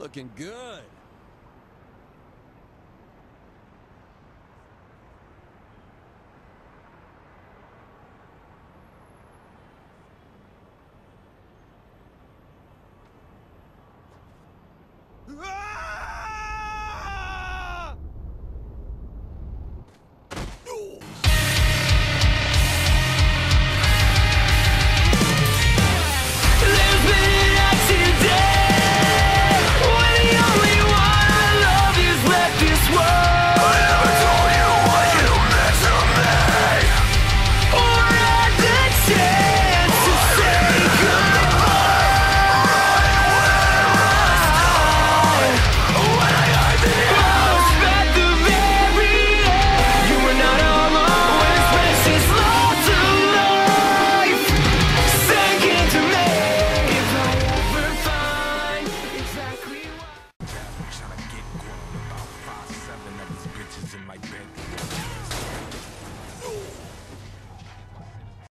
looking good. Ah!